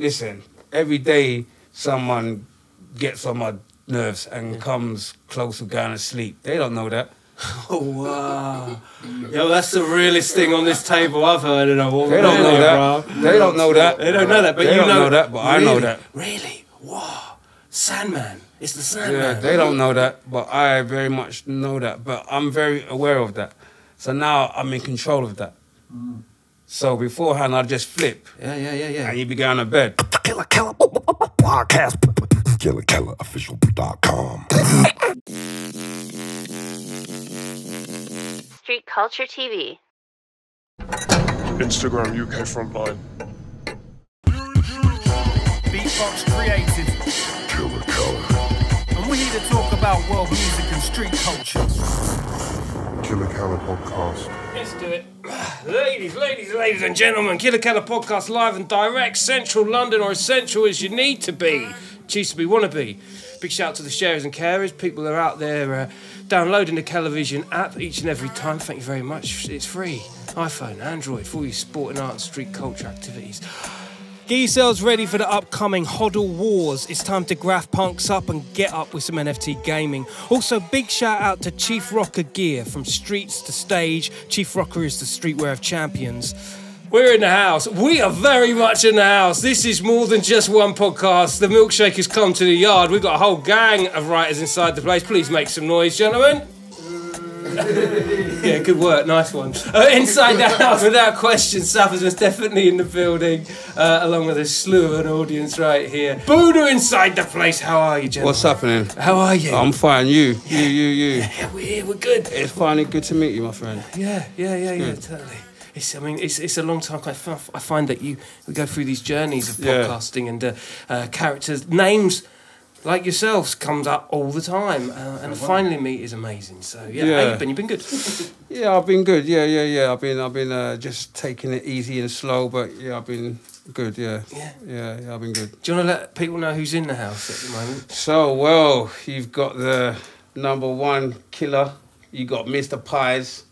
listen, every day someone gets on my nerves and comes close to going to sleep. They don't know that. Oh wow! Yo, that's the realest thing on this table I've heard in a while. They don't know that. They don't know that. They don't know that, but They you don't know, know that, but I know that. Really? Wow! Sandman. It's the Sandman. Yeah, Sandman. they don't know that, but I very much know that. But I'm very aware of that. So now I'm in control of that. Mm. So beforehand, I'd just flip Yeah, yeah, yeah, yeah. and you'd be going to bed. Killa Kela podcast. KillaKelaOfficial.com. Street Culture TV. Instagram UK Frontline. Beatbox created. Killa Kela. And we're here to talk about world music and street culture. Killa Kela Podcast. Let's do it. Ladies, ladies, ladies and gentlemen, Killa Kela podcast live and direct, central London or as central as you need to be. Choose to be, wanna be. Big shout out to the sharers and carers, people are out there uh, downloading the Kelavision app each and every time. Thank you very much. It's free. iPhone, Android, for all your sport and art and street culture activities. Get yourselves ready for the upcoming Hodl Warriors. It's time to GraffPunks up and get up with some NFT gaming. Also, big shout out to Chief Rocka Gear from streets to stage. Chief Rocka is the streetwear of champions. We're in the house. We are very much in the house. This is more than just one podcast. The milkshake has come to the yard. We've got a whole gang of writers inside the place. Please make some noise, gentlemen. Yeah, good work, nice one. Uh, inside the house, without question, Sappers was definitely in the building, uh, along with a slew of an audience right here. Booda inside the place, how are you, gentlemen? What's happening? How are you? I'm fine. You, you, you, you. yeah, we're here, we're good. It's finally good to meet you, my friend. Yeah, yeah, yeah, yeah, totally. It's, I mean, it's, it's a long time. I find that you we go through these journeys of Yeah. podcasting and uh, uh, characters, names like yourselves comes up all the time, uh, and finally meet is amazing. So yeah, Yeah. how you been? You've been good. Yeah, I've been good. Yeah, yeah, yeah. I've been, I've been uh, just taking it easy and slow, but yeah, I've been good. Yeah, Yeah. yeah, yeah. I've been good. Do you want to let people know who's in the house at the moment? So well, you've got the number one killer. You got Mr. Pies.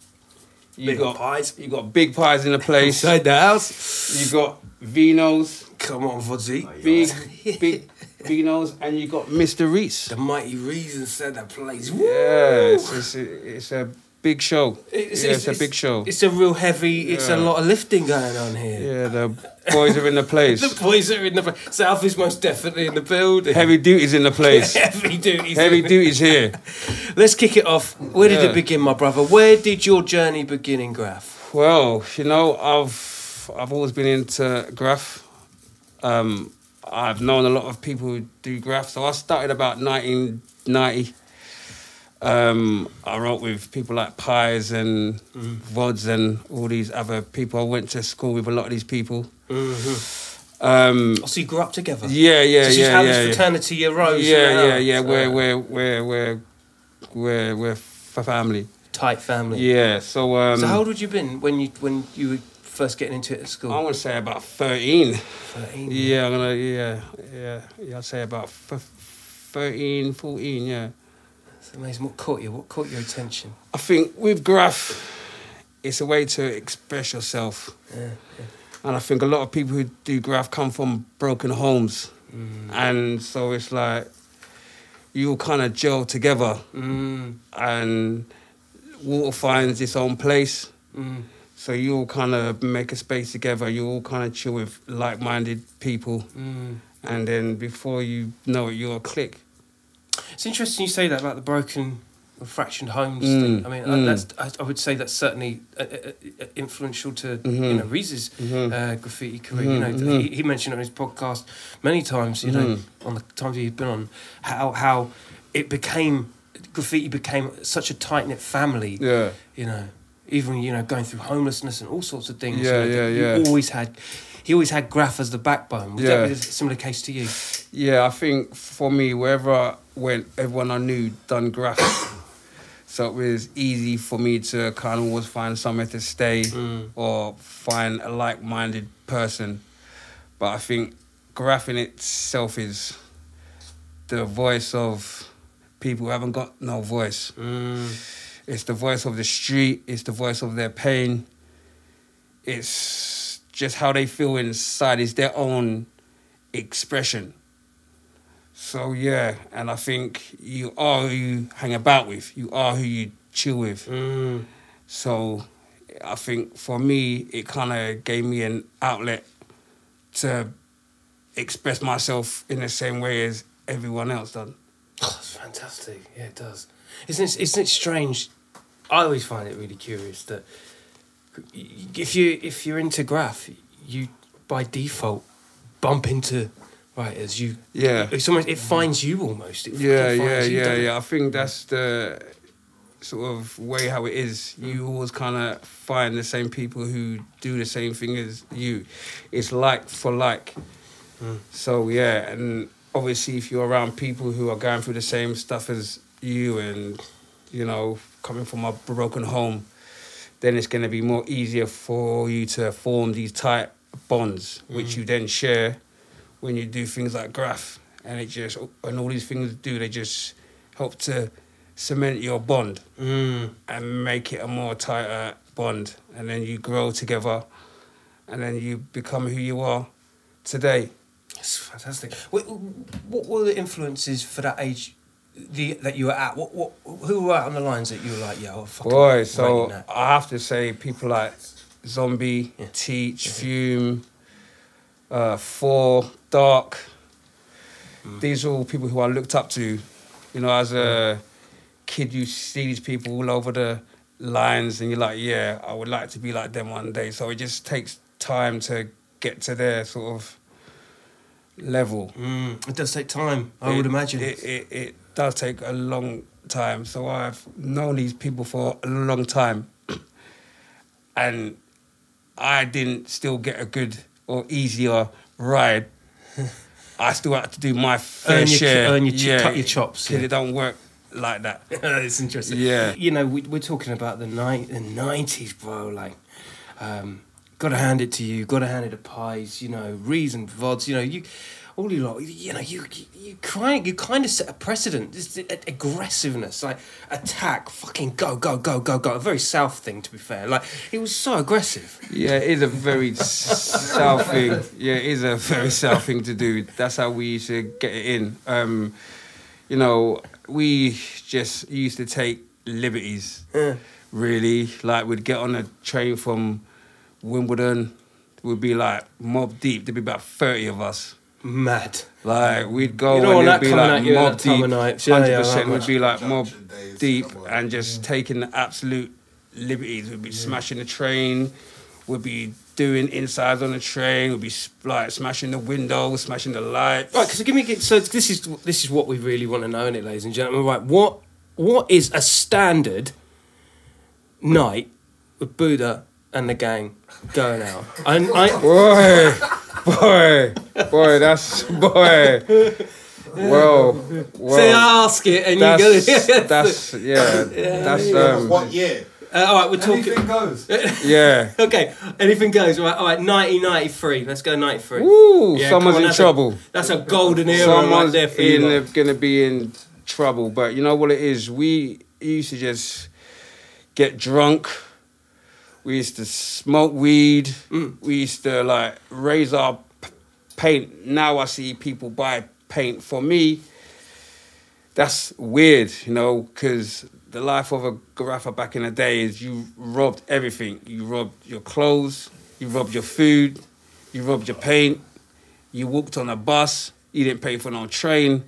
You Big got Pies. You got big pies in the place. Inside the house. you got Vinos, Come on, Vodzi. big, big Vinos, and you got Mr. Reaz. The mighty reason said that place. Yeah, it's, it's, a, it's a big show. It's, yeah, it's, a big show. It's a real heavy. It's a lot of lifting going on here. yeah, the boys are in the place. The boys are in the South is most definitely in the building. Heavy duty's in the place. heavy duty. Heavy duty's here. Let's kick it off. Where did Yeah. it begin, my brother? Where did your journey begin in Graff? Well, you know, I've I've always been into graff. Um, I've known a lot of people who do graff. So I started about 1990. Um, I wrote with people like Pies and Vods and all these other people. I went to school with a lot of these people. Um, Oh, so you grew up together. yeah, yeah, This is yeah, how yeah, this yeah. fraternity arose. Yeah, now. yeah, yeah. So, We're we're we're we're we're we're f- family. tight family. Yeah. So um, So how old would you been when you when you were first getting into it at school? I want to say about thirteen. 13. Yeah, I'm gonna yeah yeah yeah. I'd say about f- 13, 14, Yeah. It's amazing. What caught you? What caught your attention? I think with graff, it's a way to express yourself, Yeah, and I think a lot of people who do graff come from broken homes, and so it's like you all kind of gel together, Mm, and water finds its own place. mm. So you all kind of make a space together. You all kind of chill with like-minded people, Mm. and then before you know it, you're a clique. It's interesting you say that about the broken or fractioned homes Mm, thing. I mean, uh, mm. that's I, I would say that's certainly uh, uh, uh, influential to you Mhm. know Reaz's Mhm. uh, graffiti career. You know, Mhm, he, he mentioned on his podcast many times. You know, Mhm. on the times he's been on, how how it became graffiti became such a tight knit family. Yeah. You know, even you know going through homelessness and all sorts of things. Yeah, you know, yeah, he yeah. always had. He always had graff as the backbone. Was Yeah. that a similar case to you? Yeah, I think for me, wherever I went, everyone I knew done graff. so it was easy for me to kind of always find somewhere to stay Mm. or find a like minded person. But I think graff in itself is the voice of people who haven't got no voice. Mm. It's the voice of the street, it's the voice of their pain. It's just how they feel inside. It's their own expression. So yeah, and I think you are who you hang about with. You are who you chill with. Mm. So I think for me, it kind of gave me an outlet to express myself in the same way as everyone else done. Oh, it's fantastic. Yeah, it does. Isn't it, isn't it strange? I always find it really curious that if you if you're into graff, you by default bump into writers. You Yeah. it's almost it finds you almost. It Yeah, yeah, you, yeah, doesn't it? yeah. I think that's the sort of way how it is. You mm. always kind of find the same people who do the same thing as you. It's like for like. Mm. So yeah, and obviously if you're around people who are going through the same stuff as you, and you know coming from a broken home, then it's going to be more easier for you to form these tight bonds, which you then share when you do things like graff, and it just and all these things do they just help to cement your bond Mm. and make it a more tighter bond, and then you grow together, and then you become who you are today. It's fantastic. What, what were the influences for that age? The, that you were at, what, what, who were out on the lines that you were like, yo, fucking Boy, so that? I have to say people like Zombie, Yeah. Teach, Fume, uh, Four, Dark. Mm. These are all people who I looked up to. You know, as a kid, you see these people all over the lines, and you're like, yeah, I would like to be like them one day. So it just takes time to get to their sort of level. Mm, it does take time, I would imagine. It, it, it does take a long time. So I've known these people for a long time. And I didn't still get a good or easier ride. I still had to do my fair Earn your- share. earn your ch- cut your chops, Because yeah. it don't work like that. it's interesting. Yeah. You know, we, we're talking about the, ni- the 90s, bro. Like, um, gotta hand it to you, gotta hand it to Pies, you know, Reason, VODs, you know, you. All you lot, you know, you you, you kind you kind of set a precedent. This aggressiveness, like attack, fucking go, go, go, go, go. A very South thing, to be fair. Like it was so aggressive. Yeah, it is a very south thing. Yeah, it is a very south thing to do. That's how we used to get it in. Um, you know, we just used to take liberties. Yeah. Really, like we'd get on a train from Wimbledon. We'd be like mob deep. There'd be about thirty of us. Mad. Like we'd go You don't and it'd that be coming like at you at mob deep. night. Hundred yeah, percent. We'd be like mob deep and just taking the absolute liberties. We'd be smashing the train. We'd be doing insides on the train. We'd be s- like smashing the windows, smashing the lights. Right, because give me so this is this is what we really want to know, in it, ladies and gentlemen. Right, what what is a standard night with Booda and the gang going out? And I, Boy, boy, boy, that's boy. Well, well, say I ask it, and you go. that's, that's yeah, that's um, What year? Uh, all right, we're talking. Anything goes. yeah. Okay, anything goes. Right, all right. Nineteen ninety three. Let's go ninety three. Woo, Yeah, someone's on, in that's a- trouble. That's a golden era right Someone's there for you. in gonna be in trouble. But you know what it is? We used to just get drunk. We used to smoke weed. Mm. We used to like raise our p- paint. Now I see people buy paint. For me, that's weird, you know, because the life of a garaffa back in the day is you robbed everything. You robbed your clothes, you robbed your food, you robbed your paint, you walked on a bus, you didn't pay for no train.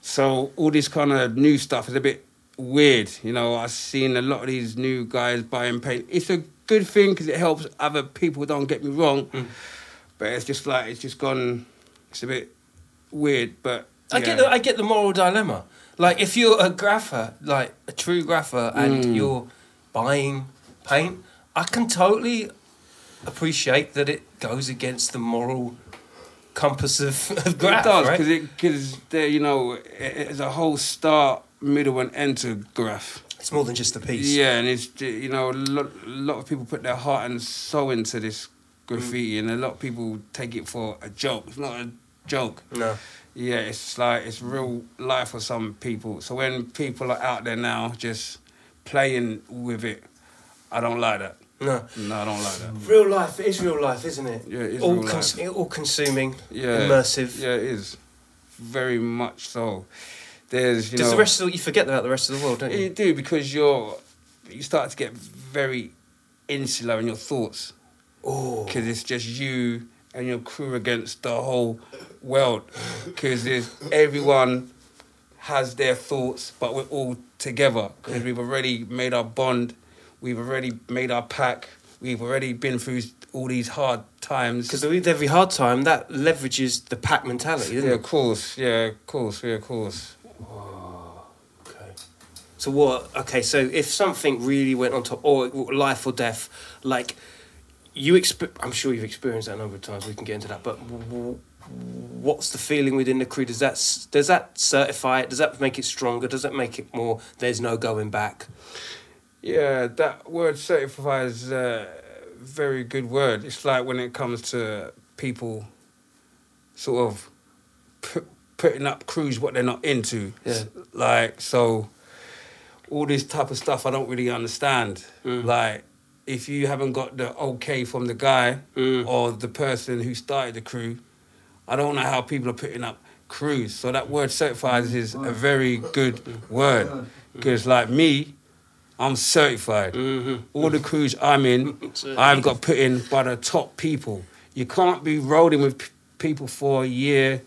So all this kind of new stuff is a bit weird. You know, I've seen a lot of these new guys buying paint. It's a good thing because it helps other people, don't get me wrong. But it's just like, it's just gone, it's a bit weird, but... I get the I get the moral dilemma. Like if you're a graffer, like a true graffer, and Mm. you're buying paint, I can totally appreciate that it goes against the moral compass of, of graff. it does right? because it because there you know it, it's a whole start, middle, and end to graff. it's more than just a piece. Yeah, and it's you know a lot, a lot of people put their heart and soul into this graffiti, mm. and a lot of people take it for a joke. It's not a joke. No. Yeah, it's like it's real life for some people. So when people are out there now just playing with it, I don't like that. No. No, I don't like that. Real life, is real life, isn't it? Yeah, it is all real cons- life. all consuming, Yeah, immersive. Yeah, it is very much so. There's you Does know the rest of the, you forget about the rest of the world, don't you? you do because you're you start to get very insular in your thoughts. Oh, because it's just you and your crew against the whole world. Because everyone has their thoughts but we're all together. Because we've already made our bond we've already made our pack we've already been through all these hard times. Because with every hard time that leverages the pack mentality, doesn't yeah it? of course. Yeah of course. Yeah of course Oh, okay. So what? Okay, so if something really went on top, or life or death, like you, exp- I'm sure you've experienced that a number of times. We can get into that, but w- w- what's the feeling within the crew? Does that does that certify it? Does that make it stronger? Does that make it more? There's no going back. Yeah, that word certify is a very good word. It's like when it comes to people sort of putting up crews what they're not into. Yeah. Like, so all this type of stuff I don't really understand. Mm. Like, if you haven't got the okay from the guy Mm. or the person who started the crew, I don't know how people are putting up crews. So that word certified is a very good word. Because like me, I'm certified. Mm-hmm. All the crews I'm in, I've got put in by the top people. You can't be rolling with p- people for a year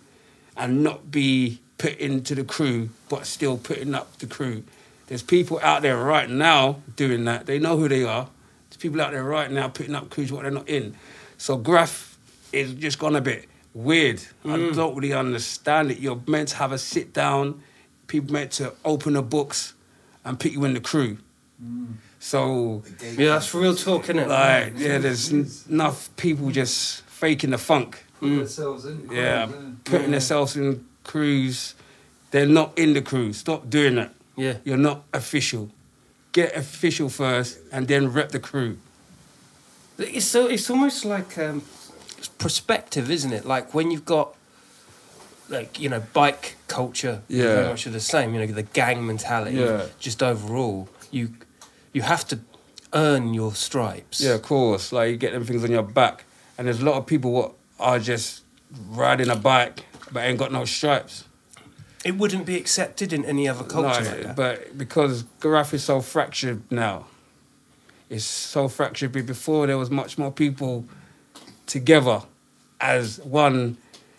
and not be put into the crew, but still putting up the crew. There's people out there right now doing that. They know who they are. There's people out there right now putting up crews what they're not in. So graff is just gone a bit weird. I mm. don't really understand it. You're meant to have a sit down. People meant to open the books and put you in the crew. Mm. So Yeah, that's real talk, isn't it? like, yeah, there's enough people just faking the funk. Themselves in. Yeah, Yeah. putting themselves in crews. They're not in the crew. Stop doing that. yeah. You're not official. Get official first and then rep the crew. It's so it's almost like um, perspective, isn't it? Like when you've got like you know bike culture, Yeah. very much of the same. You know the gang mentality. Yeah. Just overall, you you have to earn your stripes. Yeah, of course. Like you get them things on your back. And there's a lot of people what are just riding a bike but ain't got no stripes. It wouldn't be accepted in any other culture No, like. But because graff is so fractured now, it's so fractured. But before there was much more people together as one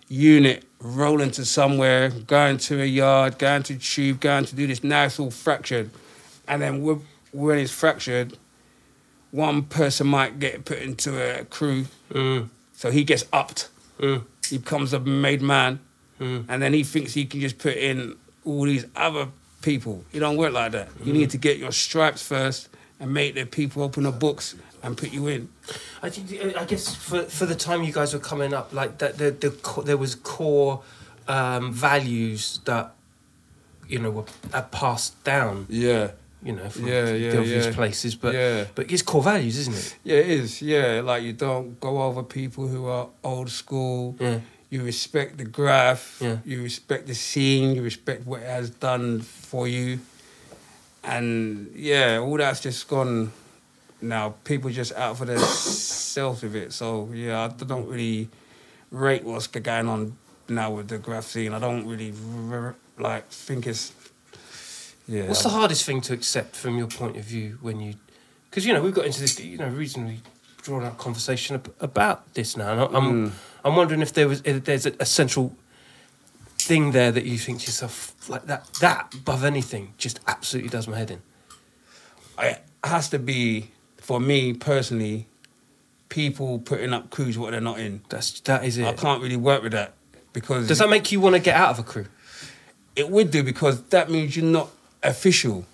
unit, rolling to somewhere, going to a yard, going to tube, going to do this. Now it's all fractured, and then when it's fractured, one person might get put into a crew, Mm, so he gets upped. mm, He becomes a made man mm. and then he thinks he can just put in all these other people. It don't work like that. You need to get your stripes first and make the people open the books and put you in. I think I guess for for the time you guys were coming up, like that, the, the co- there was core um, values that you know were passed down. Yeah, You know, from Yeah, yeah, the obvious yeah. places, but Yeah. but it's core values, isn't it? yeah, it is. Yeah, like you don't go over people who are old school. Yeah. You respect the graff. Yeah. You respect the scene. You respect what it has done for you. And yeah, all that's just gone now. People just out for themselves with it. So yeah, I don't really rate what's going on now with the graff scene. I don't really like think it's yeah. What's the hardest thing to accept from your point of view when you? Because you know we've got into this you know reasonably drawn out conversation ab- about this now. And I'm Mm. I'm wondering if there was if there's a, a central thing there that you think to yourself like that that above anything just absolutely does my head in. it has to be for me personally. People putting up crews what they're not in. That's that is it. I can't really work with that because Does that make you want to get out of a crew? it would do because that means you're not official.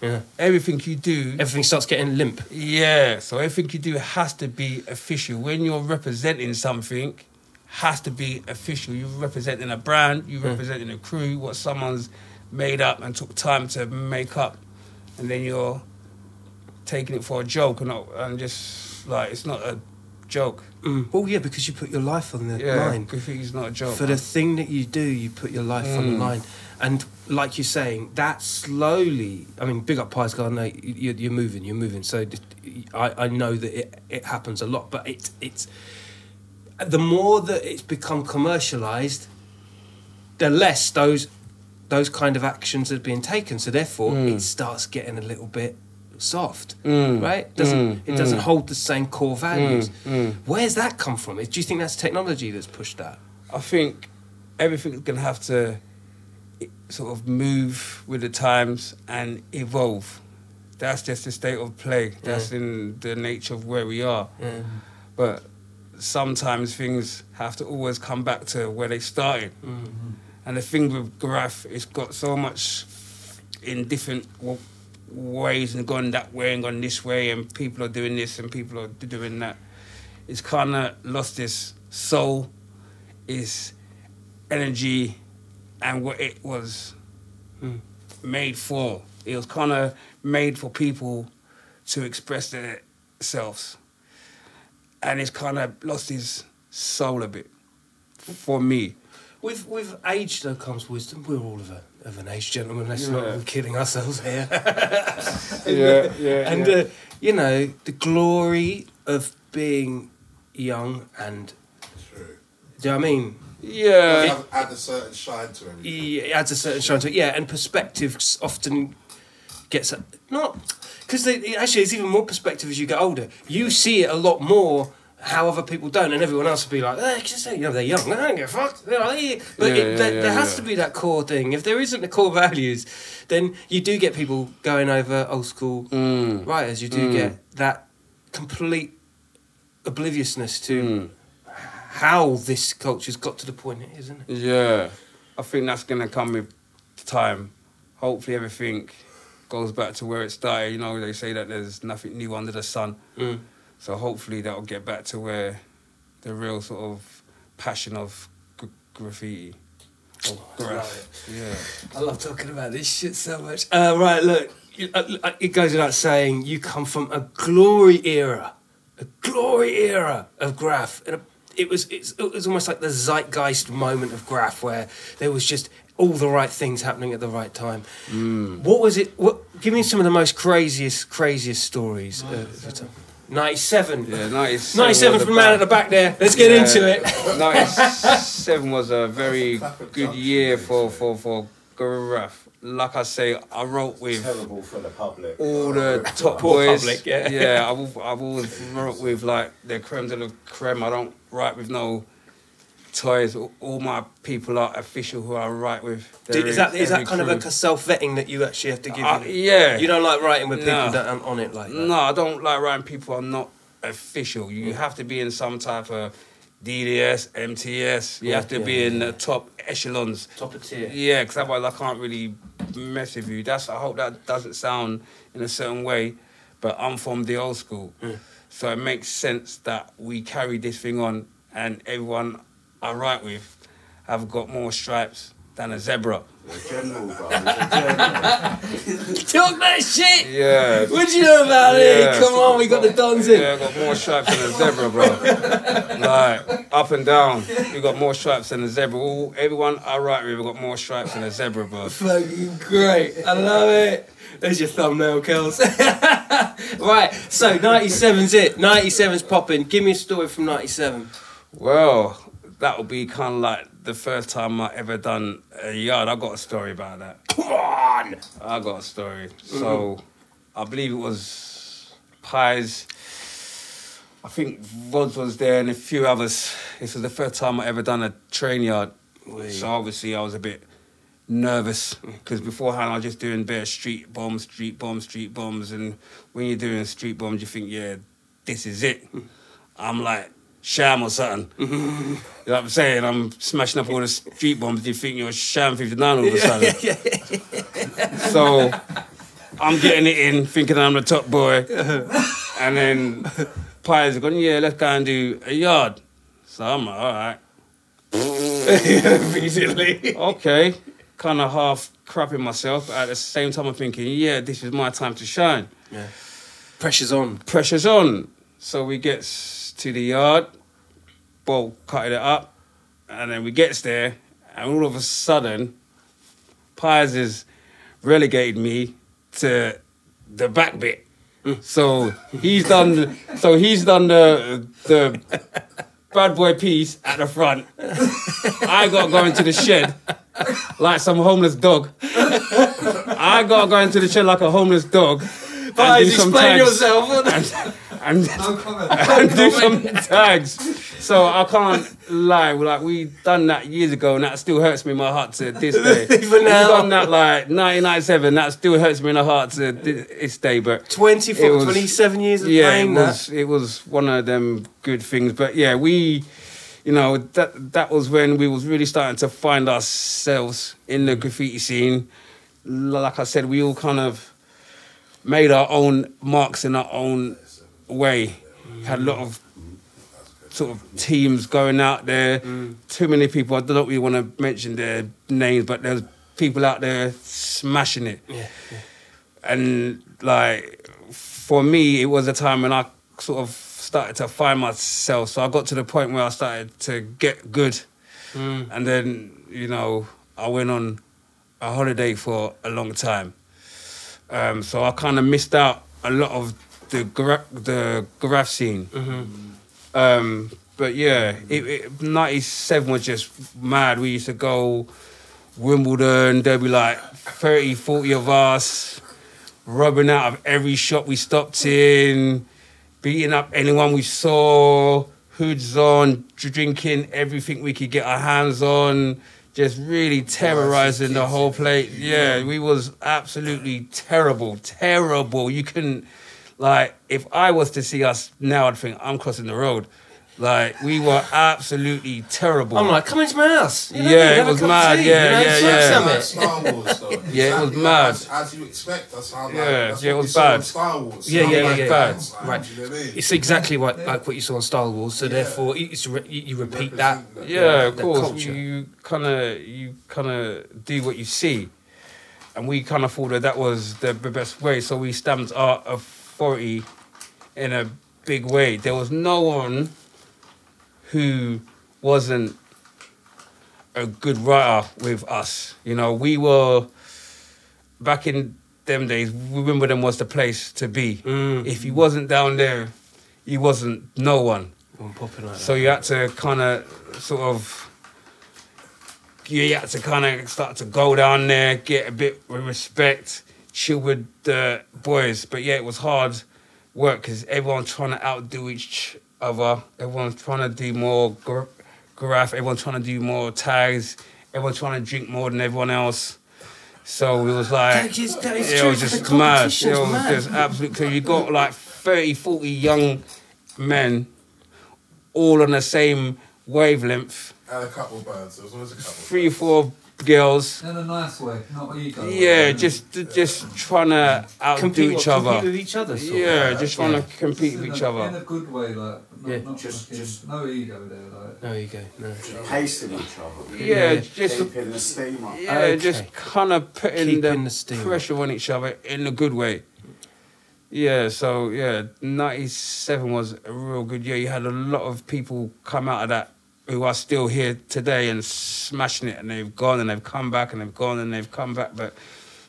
Yeah. Everything you do, Everything starts getting limp. yeah. So everything you do has to be official. When you're representing something, has to be official. You're representing a brand. You're representing a crew. What someone's made up and took time to make up, and then you're taking it for a joke and not and just like it's not a joke. Mm. Well, yeah, because you put your life on the Yeah, line. Graffiti's not a joke. For the thing that you do, you put your life on the Mm. line. And like you're saying, that slowly. I mean, big up Pies Garden. You're, you're moving. You're moving. So I, I know that it, it happens a lot, but it, it's the more that it's become commercialized, the less those those kind of actions are being taken. So therefore, Mm. it starts getting a little bit soft, right? Doesn't it doesn't hold the same core values? Mm. Where's that come from? Do you think that's technology that's pushed that? I think everything's gonna have to i- sort of move with the times and evolve. That's just the state of play. That's in the nature of where we are. But sometimes things have to always come back to where they started. Mm-hmm. And the thing with graff, it's got so much in different w- ways and gone that way and gone this way, and people are doing this and people are doing that. It's kind of lost its soul, its energy, and what it was made for. It was kind of made for people to express themselves, and it's kind of lost its soul a bit for me. With with age though comes wisdom. We're all of, a, of an age, gentlemen. Let's not Yeah. be kidding ourselves here. Yeah, yeah, and yeah. Uh, you know the glory of being young and. Do you know what I mean? Yeah, Have, add a certain shine to everything. It adds a certain shine to it. Yeah, and perspective often gets a, not because they actually it's even more perspective as you get older. You see it a lot more. How other people don't, and everyone else will be like, eh, just say, you know, they're young, they don't give a fuck. You know, eh. But Yeah, it, yeah, there, yeah, there has yeah. to be that core thing. If there isn't the core values, then you do get people going over old school Mm. writers. You do get that complete obliviousness to Mm. How this culture's got to the point it is, isn't it? Yeah, I think that's gonna come with time. Hopefully, everything goes back to where it started. You know, they say that there's nothing new under the sun. Mm. So hopefully, that'll get back to where the real sort of passion of g- graffiti. Or graff. Yeah. I love talking about this shit so much. Uh, right, look, uh, uh, it goes without saying, you come from a glory era, a glory era of graff. And it was it's, it was almost like the zeitgeist moment of graff, where there was just all the right things happening at the right time. What was it? What? Give me some of the most craziest, craziest stories. uh, of the time. Ninety-seven. Yeah, 97. 97 from the man at the back there. Let's get Yeah. into it. 97 was a very good year for, for, for graff. Like I say, I wrote with Terrible for the public. all the top boys. public, yeah. yeah. I've, I've always wrote with like the creme de la creme. I don't write with no toys. All- my people are official who I write with. They're Is that is that kind of a self vetting that you actually have to give? Uh, you? yeah. You don't like writing with people No. that aren't on it like that. No, I don't like writing people who are not official. You have to be in some type of DDS, MTS. You Yeah, have to yeah, be in the top echelons. Top of tier. Yeah, because otherwise I can't really mess with you. That's I hope that doesn't sound in a certain way, but I'm from the old school, so it makes sense that we carry this thing on, and everyone I write with have got more stripes than a zebra. General, bro. It's a general. Talk that shit. Yeah. What do you know about Yeah. it? Come on, we got the dons in. Yeah, I got more stripes than a zebra, bro. like up and down, you got more stripes than a zebra. All, everyone I write with we got more stripes than a zebra, bro. Fucking great. I love it. There's your thumbnail, Kels. right, so 97's it. 97's popping. Give me a story from 97. Well, that will be kind of like the first time I ever done a yard. I got a story about that. Come on. I got a story. Mm-hmm. So I believe it was Pies. I think Rods was there and a few others. This was the first time I ever done a train yard. So obviously I was a bit nervous because beforehand I was just doing bare street bombs, street bombs, street bombs, and when you're doing street bombs, you think, yeah, this is it. I'm like Sham or something. you know what I'm saying? I'm smashing up all the street bombs. You think you're Sham 59 all of a sudden. so I'm getting it in, thinking I'm the top boy, and then Pies are going, yeah, let's go and do a yard. So I'm like, all right. Immediately. okay, kind of half crapping myself, but at the same time, I'm thinking, yeah, this is my time to shine. Yeah. Pressure's on. Pressure's on. So we gets to the yard, Bo cutting it up, and then we gets there, and all of a sudden, Pies has relegated me to the back bit. Mm. So he's done. So he's done the the bad boy piece at the front. I got going to the shed like some homeless dog. I got to go into the shed like a homeless dog. and Pies, do some explain tags yourself. and, and do some tags. So I can't lie. Like we done that years ago, and that still hurts me in my heart to this day. Even we now? done that like 1997. That still hurts me in the heart to thi- this day. But 24, was- 27 years of yeah, it playing that. was it was one of them good things. But yeah, we, you know, that that was when we was really starting to find ourselves in the graffiti scene. Like I said, we all kind of made our own marks in our own way. Had a lot of sort of teams going out there. Mm. Too many people. I don't really want to mention their names, but there's people out there smashing it. Yeah, And like for me, it was a time when I sort of started to find myself. So I got to the point where I started to get good, and then you know I went on a holiday for a long time. Um, so I kind of missed out a lot of the gra- the graff scene. Um, but yeah, it, it, 97 was just mad. We used to go Wimbledon, there'd be like 30, 40 of us rubbing out of every shop we stopped in, beating up anyone we saw, hoods on, drinking everything we could get our hands on, just really terrorizing the whole place. Yeah, we was absolutely terrible, terrible. You couldn't, like, if I was to see us now, I'd think I'm crossing the road. Like, we were absolutely terrible. I'm like, come into my house. You know, Yeah, it was cup mad, tea, yeah, you know, yeah, yeah. it. Star Wars, though. Yeah, it was Exactly mad. As, as you expect, that's how. Like, Yeah, that's yeah, it was we saw in bad. Star Wars. Yeah, yeah, Like yeah, bad. like, Right. you know what I mean? It's exactly what, like what you saw in Star Wars, so therefore it's re- you, you repeat that. Represent Yeah, of course. culture. You kind of you kind of do what you see, and we kind of thought that that was the best way. So we stamped our authority in a big way. There was no one who wasn't a good writer with us. You know, we were back in them days. Wimbledon was the place to be. Mm. If he wasn't down there, he wasn't no one. Like So that. you had to kind of sort of, you had to kind of start to go down there, get a bit of respect, chill with the boys. But yeah, it was hard work because everyone's trying to outdo each other. Everyone's trying to do more gra- graff. Everyone's trying to do more tags. Everyone's trying to drink more than everyone else. So it was like, That is- that is it was just mad. It was mad. just absolute. So you got like 30, 40 young men all on the same wavelength. And a couple of birds. There was always a couple. Three or four girls. In a nice way, not ego. Yeah, just just trying to outdo compete, each what, compete other. with each other. Sort Yeah, of. just trying Yeah. to compete with each a, In a good way, like, not, Yeah. not Just- fucking- just- no ego there, like. No ego, go. No. Pasting each other. Yeah, Yeah. just Keeping the steam up. yeah, Okay. just kind of putting Keeping the, the steam. pressure on each other in a good way. Yeah, so yeah, '97 was a real good year. You had a lot of people come out of that who are still here today and smashing it, and they've gone and they've come back and they've gone and they've come back. But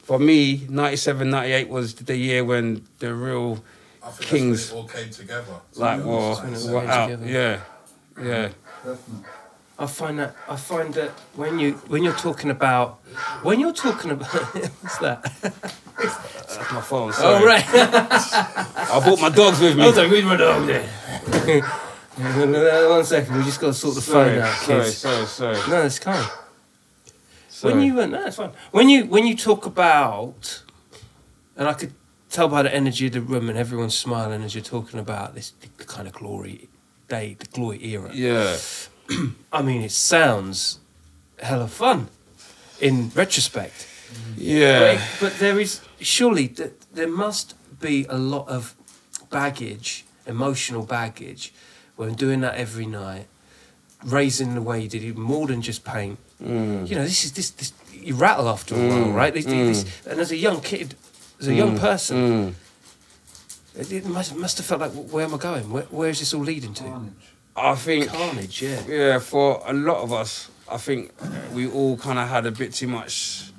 for me, '97, '98 was the year when the real I think Kings. that's when it all came together. like Yeah, were, it's when it were out. together. Yeah, yeah. Definitely. I find that I find that when you when you're talking about when you're talking about what's that? That's my phone. Oh, sorry. Oh right. I brought my dogs with me. Hold on, who's my dog there? One second, we just got to sort the phone out, sorry, kids. sorry, sorry, No, it's calm. sorry. When you uh, no, it's fine. When you when you talk about, and I could tell by the energy of the room and everyone's smiling as you're talking about this the kind of glory day, the glory era. yeah, I mean, it sounds hella fun in retrospect. yeah. But, but there is surely th- there must be a lot of baggage, emotional baggage, when doing that every night, raising the way you did it more than just paint. Mm. You know, this is this, this you rattle after a while, right? This, this, and as a young kid, as a young person, Mm. it, it must, must have felt like, where am I going? Where, where is this all leading to? Carnage. I think Carnage, yeah. Yeah, for a lot of us, I think we all kind of had a bit too much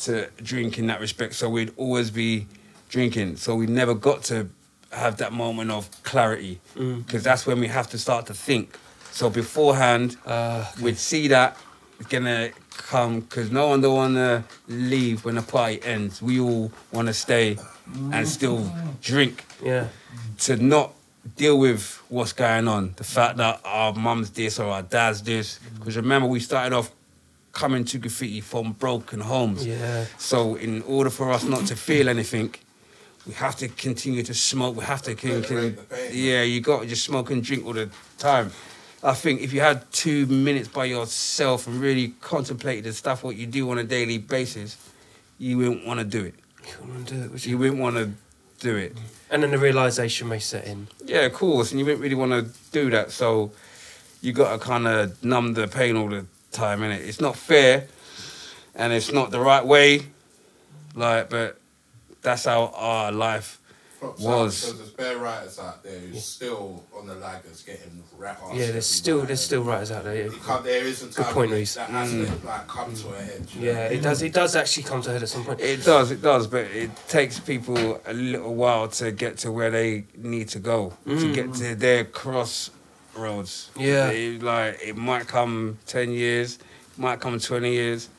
to drink in that respect. So we'd always be drinking. So we never got to have that moment of clarity because that's when we have to start to think. So beforehand, Uh, we'd see that it's gonna come because no one don't wanna leave when the party ends. We all wanna stay and still drink yeah. to not deal with what's going on. The fact that our mum's this or our dad's this. Because remember, we started off coming to graffiti from broken homes. Yeah. So in order for us not to feel anything, we have to continue to smoke. We have to continue. the. Yeah, you got to just smoke and drink all the time. I think if you had two minutes by yourself and really contemplated the stuff what you do on a daily basis, you wouldn't want to do it. You wouldn't do it, would You you? wouldn't want to do it. And then the realization may set in. Yeah, of course, and you wouldn't really want to do that. So you got to kind of numb the pain all the time, innit? It's not fair, and it's not the right way. Like, but that's how our life Props Was. out, because there's bare writers out there who's still on the laggers getting rat ass Yeah, there's still there's still writers out there. You can't, there is a time point, when Reaz. that has to mm. like come to a head. you know? Yeah, it does. It does actually come to a head at some point. It does, it does, but it takes people a little while to get to where they need to go, to mm. get to their crossroads. Yeah. They, like it might come ten years, might come twenty years.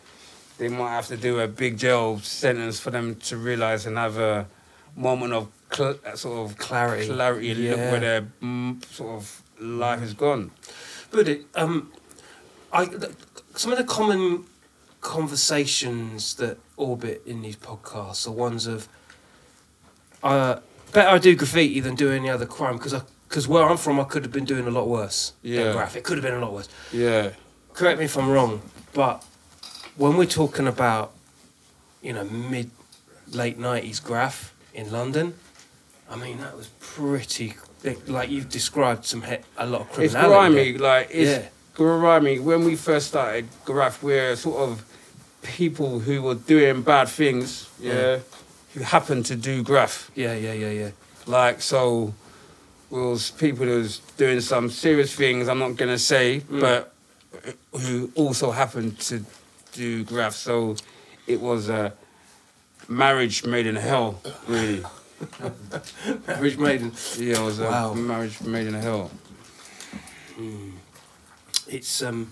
They might have to do a big jail sentence for them to realize and have a moment of cl- sort of Clarity. clarity, and look where their mm, sort of life has gone. But it, um, I th- some of the common conversations that orbit in these podcasts are ones of, uh, better I do graffiti than do any other crime because because where I'm from I could have been doing a lot worse. Yeah. than graff. It could have been a lot worse. Yeah, Correct me if I'm wrong, but when we're talking about, you know, mid late nineties graff in London, I mean that was pretty. Like you've described some he- a lot of criminality. it's grimy. there. Like it's Yeah. grimy. When we first started graff, we're sort of people who were doing bad things. Yeah, who happened to do graff. Yeah, yeah, yeah, yeah. Like so, was people who was doing some serious things. I'm not gonna say, Mm. but who also happened to do graff. So it was a marriage made in hell, really. Rich Maiden. Yeah, it was a Wow. marriage made in hell. Hmm. It's um,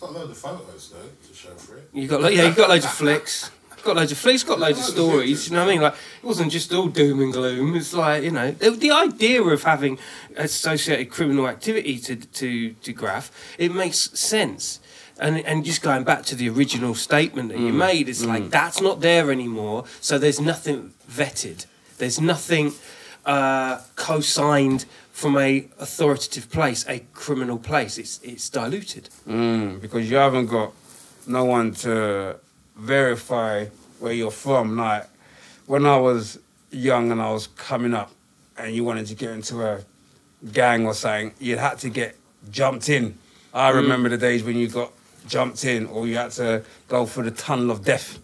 Got a load of photos though to show for it. you got lo- yeah, you got loads of flicks. Got loads of flicks. Got loads of stories. You know what I mean? Like it wasn't just all doom and gloom. It's like you know the, the idea of having associated criminal activity to to to graph. It makes sense. And, and just going back to the original statement that you made, it's like that's not there anymore. So there's nothing vetted. There's nothing uh, co-signed from a authoritative place, a criminal place. It's it's diluted. Mm, because you haven't got no one to verify where you're from. Like when I was young and I was coming up, and you wanted to get into a gang or something, you had to get jumped in. I remember the days when you got jumped in, or you had to go through the tunnel of death.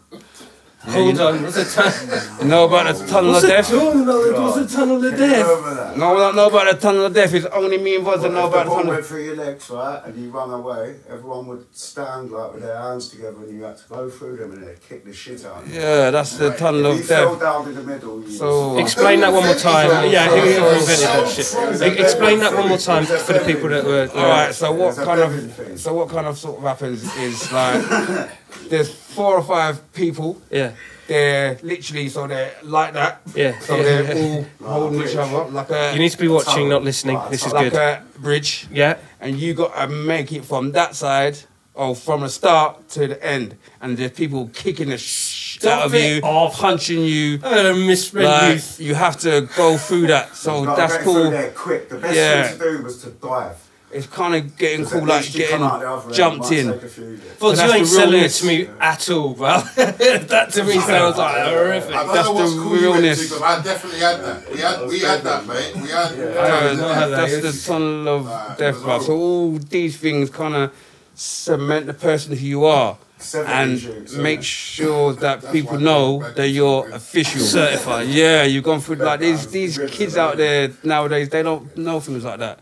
Hold on, what's a tunnel? You know about the tunnel of death? What's a tunnel of death? No, we don't know about the tunnel of death. It's only me and Buzz that know If the about the ball tunnel. went through your legs, right, and you run away, everyone would stand like with their hands together, and you had to go through them, and they'd kick the shit out. of you. Yeah, that's the tunnel If you of fell death. down in the middle, you So- uh, Explain that one more time. Yeah, who, who invented that shit? Explain that one more time for the people that were. All right. So what kind of so what kind of sort of happens is like there's four or five people. Yeah, They're literally so they're like that. yeah. So yeah, they're yeah. all holding each other like a You need to be watching, not listening. This is like good. a bridge, Yeah. and you got to make it from that side or from the start to the end, and there's people kicking the sh out of you, off. punching you. Uh, misread Like, youth. you have to go through that, so that's cool. there quick. The best Yeah. thing to do was to dive. It's kind of getting 'Cause cool, like least you come out the getting other end, jumped in. take a few years. Well, so you ain't selling it to me at all, bro. that to me sounds like horrific. I don't That's know what's the cool realness. to, but I definitely had that. We had, we had that, mate. We had. Uh, no, that's no, the tunnel of Alright, death, it was bruv. So all these things kind of cement the person who you are, 70 and shoots, make innit? sure that people know that you're school, official, Certified. Yeah, you've gone through like these these kids out there nowadays. They don't know things like that.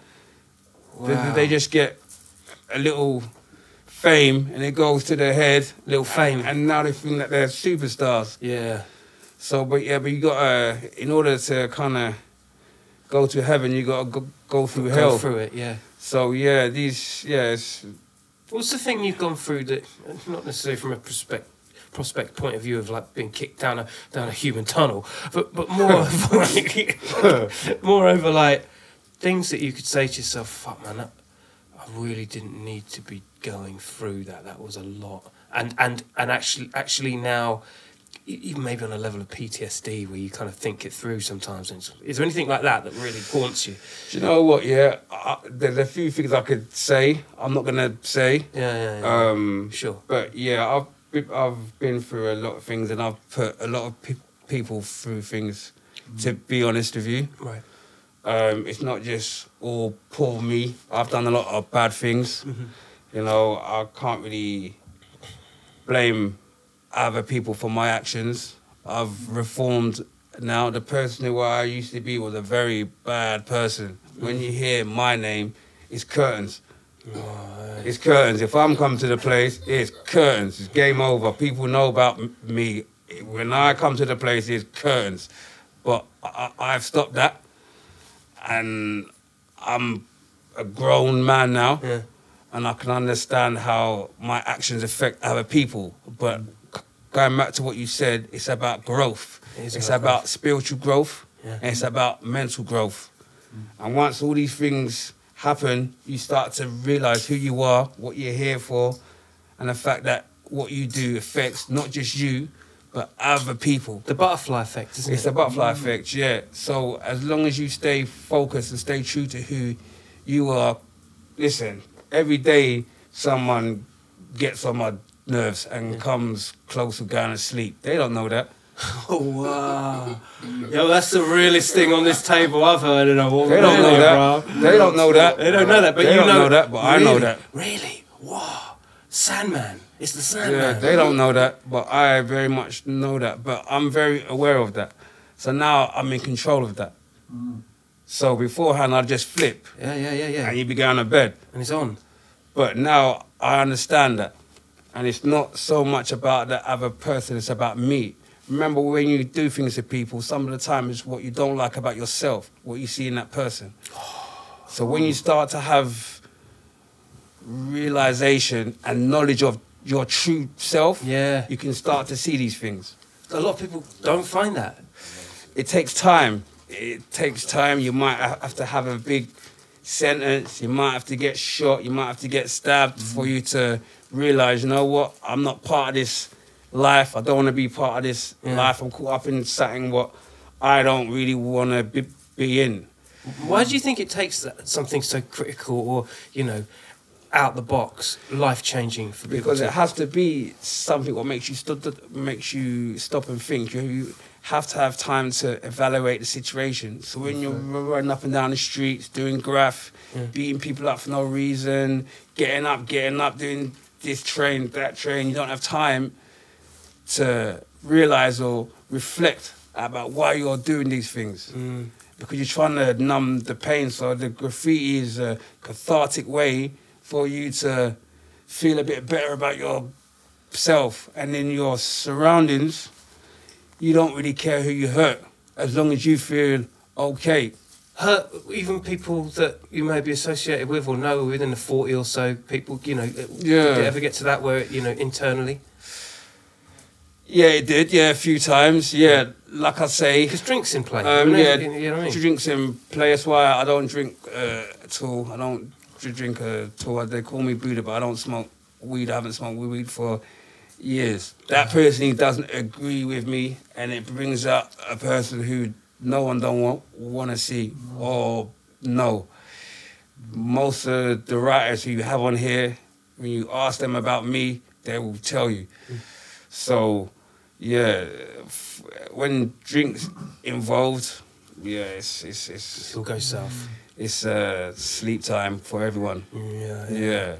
They- Wow. They, just get a little fame, and it goes to their head. Little fame. and now they think that they're superstars. Yeah. So, but yeah, but you gotta, in order to kind of go to heaven, you gotta go, go through Go hell. through it, yeah. So yeah, these, yeah, it's, What's the thing you've gone through that, not necessarily from a prospect, prospect point of view of like being kicked down a down a human tunnel, but but more like, more over like things that you could say to yourself, "Fuck, man, that, I really didn't need to be going through that. That was a lot." And and and actually actually now. Even maybe on a level of PTSD where you kind of think it through sometimes. Is there anything like that that really haunts you? do you know what? Yeah, I, there's a few things I could say. I'm not gonna say. Yeah, yeah, yeah. Um, sure. But yeah, I've been, I've been through a lot of things, and I've put a lot of pe- people through things. To be honest with you, Right. Um, it's not just all poor me. I've done a lot of bad things. You know, I can't really blame other people for my actions. I've reformed now. The person who I used to be was a very bad person. When you hear my name, it's curtains. It's curtains. If I'm coming to the place, it's curtains. It's game over. People know about me. When I come to the place, it's curtains. But I, I- I've stopped that, and I'm a grown man now, Yeah. and I can understand how my actions affect other people. But going back to what you said, it's about growth. It it's about about spiritual growth, Yeah. and it's about mental growth. And once all these things happen, you start to realize who you are, what you're here for, and the fact that what you do affects not just you, but other people. The butterfly effect, isn't It's it? the butterfly effect, yeah. So as long as you stay focused and stay true to who you are, listen, every day someone gets on my nerves and comes close to going to sleep. They don't know that. Oh wow! Yo, that's the realest thing on this table I've heard in a while. They don't know that. They don't know that. They don't know that, but They you don't know, know that, but I know that. Really? Wow! Sandman. It's the same. Yeah, they don't know that, but I very much know that. But I'm very aware of that. So now I'm in control of that. So beforehand, I'd just flip Yeah, yeah, yeah, yeah. and you'd be going to bed. And it's on. But now I understand that. And it's not so much about the other person, it's about me. Remember, when you do things to people, some of the time it's what you don't like about yourself, what you see in that person. So when you start to have realization and knowledge of your true self, Yeah. you can start to see these things. A lot of people don't find that. It takes time. It takes time. You might have to have a big sentence. You might have to get shot. You might have to get stabbed mm-hmm. for you to realize, you know what? I'm not part of this life. I don't want to be part of this Yeah. life. I'm caught up in something what I don't really want to be, be in. Why do you think it takes that, something so critical or, you know, out the box, life changing for people? because it has to be something what makes you stop makes you stop and think. You, you have to have time to evaluate the situation. So when you're running up and down the streets, doing graff, beating people up for no reason, getting up, getting up, doing this train, that train, you don't have time to realize or reflect about why you're doing these things. Mm. Because you're trying to numb the pain. So the graffiti is a cathartic way for you to feel a bit better about yourself and in your surroundings. You don't really care who you hurt as long as you feel okay. hurt even people that you may be associated with or know within the 40 or so people, you know, Yeah. did it ever get to that where, you know, internally? Yeah, it did. Yeah, a few times. Yeah, like I say, Because drinks in play. Um, you know, yeah, you know what I mean? drinks in play. That's why I don't drink uh, at all. I don't drink at all. They call me Booda, but I don't smoke weed. I haven't smoked weed for years. That person doesn't agree with me, and it brings up a person who no one don't want want to see or know. Most of the writers who you have on here, when you ask them about me, they will tell you. So, yeah, f- when drinks involved, yeah, it's it's it's It'll go south. it's uh, sleep time for everyone. Yeah, Yeah,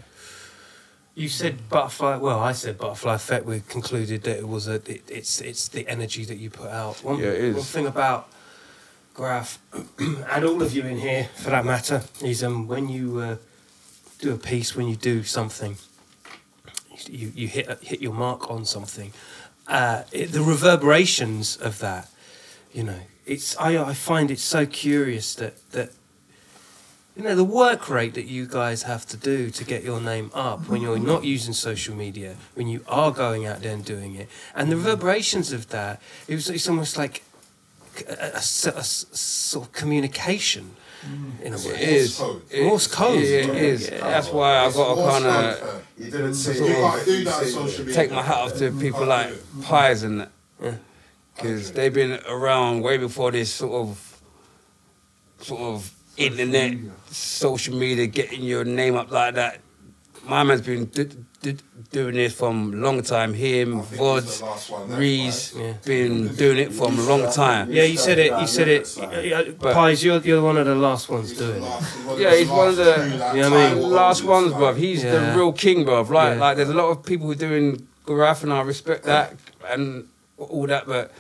You said butterfly. Well, I said butterfly effect. We concluded that it was a. It, it's it's the energy that you put out. One, Yeah, it is. One thing about Graff and all of you in here, for that matter, is um when you uh, do a piece, when you do something, you, you hit hit your mark on something. Uh, it, the reverberations of that, you know, it's I, I find it so curious that that you know the work rate that you guys have to do to get your name up when you're not using social media, when you are going out there and doing it, and the reverberations of that. It was it's almost like a sort of communication in a way. It is. code. It- Morse code. Yeah, it is. Yeah. That's why I got to kind of. You didn't see You can't do that social media. take my hat off to people like Pies and that. Because they've been around way before this sort of, sort of internet, social media, getting your name up like that. My man's been d- d- doing this from a long time. Him, I think Vods, last one left, Reaz, right? Yeah. been doing it from a long time. Yeah, you said it. You said it. Yeah, But- Pies, you're, you're one of the last ones doing it. Yeah, he's one of the- last You know I mean? Last ones, like- bruv. He's Yeah. the real king, bruv. Like, Yeah. like, there's a lot of people who are doing graff, and I respect that and all that, but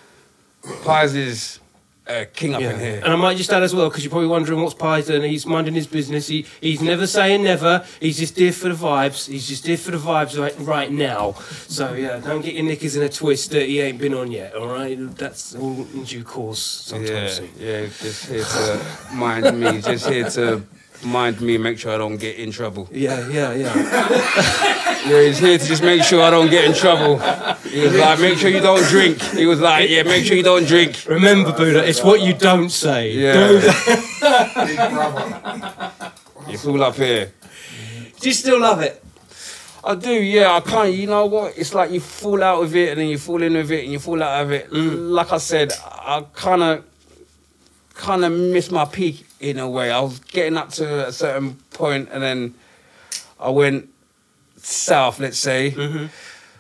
Pies is uh, king up Yeah. in here. And I might just add as well, because you're probably wondering what's Pies doing. He's minding his business. He he's never saying never. He's just here for the vibes. He's just here for the vibes right right now. So yeah, don't get your knickers in a twist that he ain't been on yet. All right, that's all in due course. Sometime Yeah, soon. yeah, just here to mind me, just here to mind me, make sure I don't get in trouble. Yeah, yeah, yeah. Yeah, he's here to just make sure I don't get in trouble. He was like, make sure you don't drink. He was like, yeah, make sure you don't drink. Remember, Booda, it's what you don't say. Yeah, Big brother. it's all up here. Do you still love it? I do, yeah. I can't. You know what? It's like you fall out of it, and then you fall in with it, and you fall out of it. Mm. Like I said, I kind of, kind of missed my peak in a way. I was getting up to a certain point, and then I went south, let's say. Mm-hmm.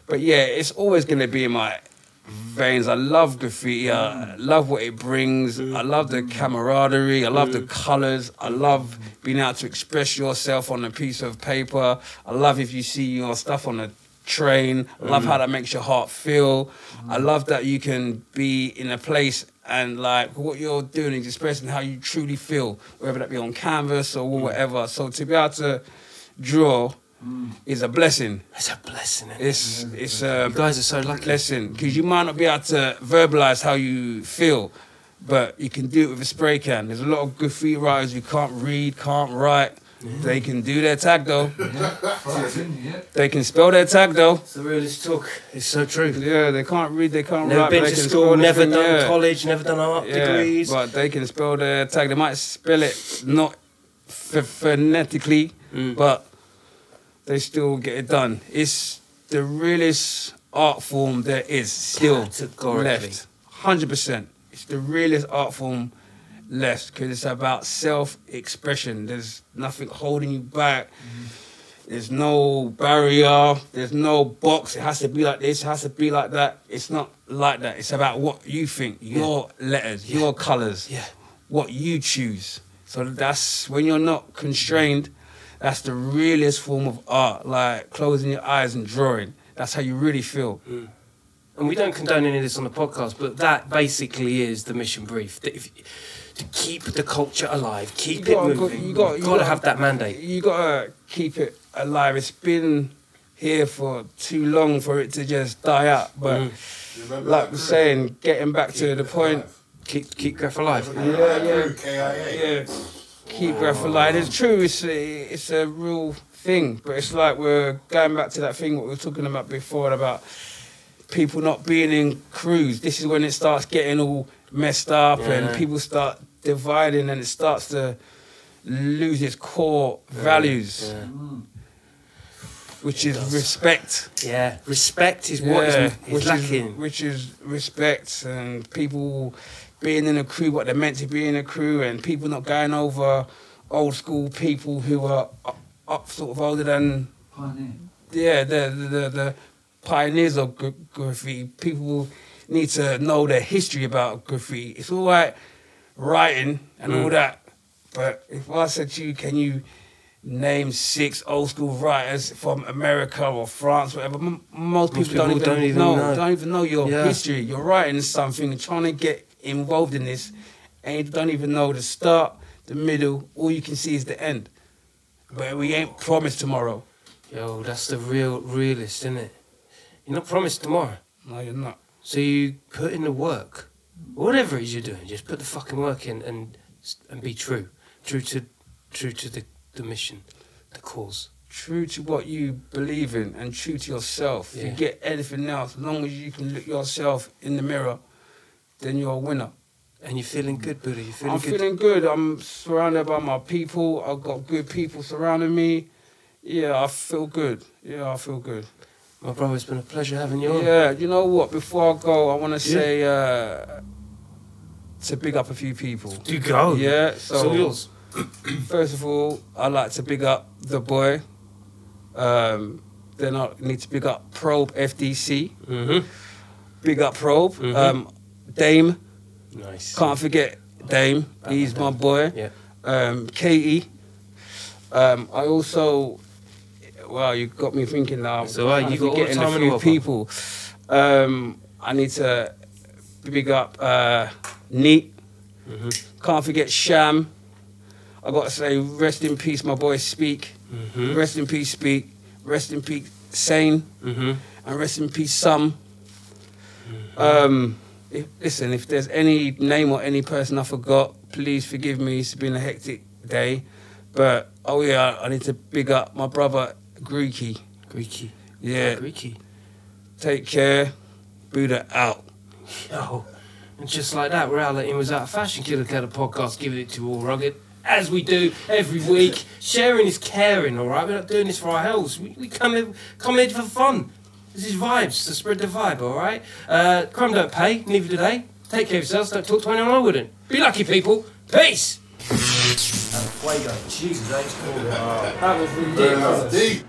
But yeah, it's always going to be in my veins. I love graffiti. I mm. love what it brings. I mm. love the camaraderie. I love the mm. colors. I love being able to express yourself on a piece of paper. I love if you see your stuff on a train. I love how that makes your heart feel. I mm. love that you can be in a place and like what you're doing is expressing how you truly feel, whether that be on canvas or mm. whatever. So to be able to draw mm. is a blessing. It's a blessing. It? It's it's a um, You guys are so lucky. lesson because you might not be able to verbalize how you feel, but you can do it with a spray can. There's a lot of graffiti writers who can't read, can't write. They can do their tag though. Right, didn't you? Yeah. They can spell their tag though. It's the realest talk. It's so true. Yeah, they can't read, they can't Never write. been but to they can school, spell never done yeah. college, never done art Yeah, degrees. but they can spell their tag. They might spell it not ph- phonetically, Mm. but they still get it done. It's the realest art form there is still Categorically. left. Hundred percent. It's the realest art form left because it's about self-expression. There's nothing holding you back. Mm-hmm. There's no barrier. There's no box. It has to be like this. It has to be like that. It's not like that. It's about what you think. Your letters. Your colours. Yeah. What you choose. So that's when you're not constrained. That's the realest form of art. Like closing your eyes and drawing. That's how you really feel. Mm. and we don't condone any of this on the podcast, but that basically is the mission brief. That if, to keep the culture alive, keep You it gotta go- moving. you got- you got to gotta- have that mandate. You gotta keep it alive. It's been here for too long for it to just die out. But Mm. Like that we're saying, getting back to the point. Keep keep graff alive. Remember Yeah, that yeah. crew, Yeah, keep graff alive. It's true. It's a, it's a real thing. But it's like we're going back to that thing what we were talking about before about people not being in crews. This is when it starts getting all messed up Yeah. and people start dividing and it starts to lose its core values, Yeah. Mm. which is respect. Yeah, respect is what is, is which lacking. is which is respect and people being in a crew what they're meant to be in a crew and people not going over old school people who are up, up sort of older than Pioneer. yeah the the, the, the pioneers of gra- graffiti. People need to know their history about graffiti. It's all right writing and all Mm. that, but if I said to you, can you name six old school writers from America or France, whatever? M- most people, don't, even don't even know, know. Don't even know your Yeah. history. You're writing something and trying to get involved in this, and you don't even know the start, the middle. All you can see is the end. But we ain't promised tomorrow. Yo, that's the real realist, isn't it? You're not promised tomorrow. No, you're not. So you put in the work. Whatever it is you're doing, just put the fucking work in and and be true. True to true to the, the mission, the cause. True to what you believe in and true to yourself. Yeah. Forget anything else. As long as you can look yourself in the mirror, then you're a winner. And you're feeling good, Booda. You're feeling I'm good. feeling good. I'm surrounded by my people. I've got good people surrounding me. Yeah, I feel good. Yeah, I feel good. My brother, it's been a pleasure having you on. Yeah, you know what? Before I go, I want to say uh, to big up a few people. Do go. Yeah, so yours. first of all, I'd like to big up the boy. Um, then I need to big up Probe FDC. Mm-hmm. Big up Probe. Mhm. Um, Dame. Nice. Can't forget Dame. He's my boy. Yeah. Um, Katie. Um, I also, well, you got me thinking now. Right, I'm you got all the time a few people. Um, I need to big up uh, Neat. Mm-hmm. Can't forget Sham. I got to say, rest in peace, my boy Speak. Mm-hmm. Rest in peace, Speak. Rest in peace, Sane. Mm-hmm. And rest in peace, Sam. Um, if, listen, if there's any name or any person I forgot, please forgive me. It's been a hectic day. But, oh yeah, I need to big up my brother, Greeky. Greeky. Yeah, Greeky. take care. Booda out. Yo. And just like that, we're out letting was out of fashion. Killa Kela podcast, giving it to all rugged. As we do every week. Sharing is caring, alright? We're not doing this for our health. We, we come, here, come here for fun. This is vibes, to spread the vibe, alright? Uh, crime don't pay, neither do they. Take care of yourselves, don't talk to anyone I wouldn't. Be lucky, people. Peace! Fuego. Jesus, that's cool. That was ridiculous. Deep.